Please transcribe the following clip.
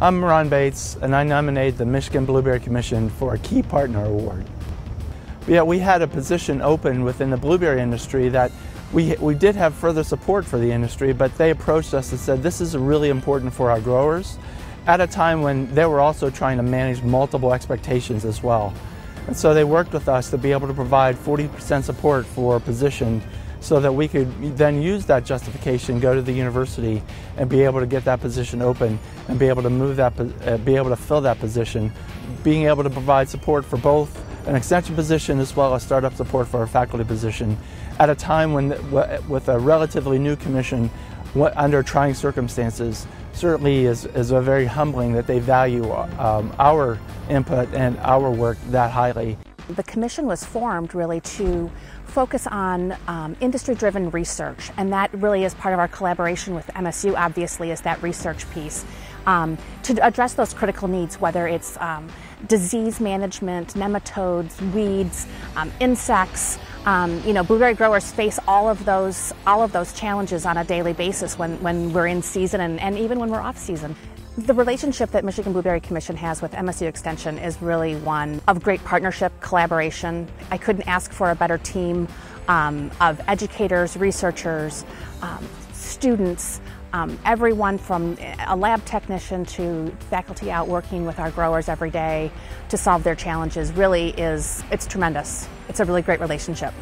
I'm Ron Bates, and I nominate the Michigan Blueberry Commission for a Key Partner Award. Yeah, we had a position open within the blueberry industry that we, we did have further support for the industry, but they approached us and said this is really important for our growers at a time when they were also trying to manage multiple expectations as well. And so they worked with us to be able to provide 40% support for a position so that we could then use that justification, go to the university and be able to get that position open and be able to move that, uh, be able to fill that position, being able to provide support for both an extension position as well as startup support for a faculty position at a time when, with a relatively new commission, under trying circumstances, certainly is, is a very humbling that they value um, our input and our work that highly. The commission was formed really to focus on um, industry-driven research, and that really is part of our collaboration with MSU, obviously, is that research piece, um, to address those critical needs, whether it's um, disease management, nematodes, weeds, um, insects. Um, you know, blueberry growers face all of those all of those challenges on a daily basis when, when we're in season and, and even when we're off season. The relationship that Michigan Blueberry Commission has with MSU Extension is really one of great partnership, collaboration. I couldn't ask for a better team um, of educators, researchers, um, students, um, everyone from a lab technician to faculty out working with our growers every day to solve their challenges really is, it's tremendous. It's a really great relationship.